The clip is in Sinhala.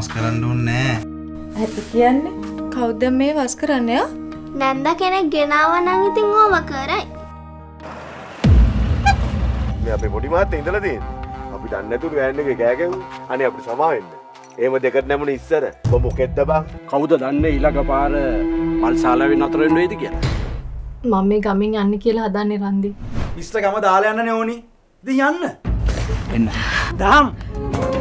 මස් කරන්න ඕනේ ඇති කියන්නේ? කවුද මේ වස් කරන්නය නැන්ද කෙනෙක් ගෙනාවනං ඉතින් ඕම කරයි. මේ අපේ පොඩි මාත ඉඳලා තියෙන අපි දන්නතුරු ඇන්න එක කෑකැව් අනේ අපි සමාවෙන්න ඒම දෙකට නැමන ඉස්සර. ඔබ මොකෙද්ද බං? කවුද දන්න ඊළඟ පාර මල් සාලාවෙන් අතරෙන් වේද කිය මම මේ ගමින් යන්න කියලා හදන්නේ රන්දි. ඉස්ට ගම දාලා යන්න ඕනි. ද යන්න. එන්න. දම්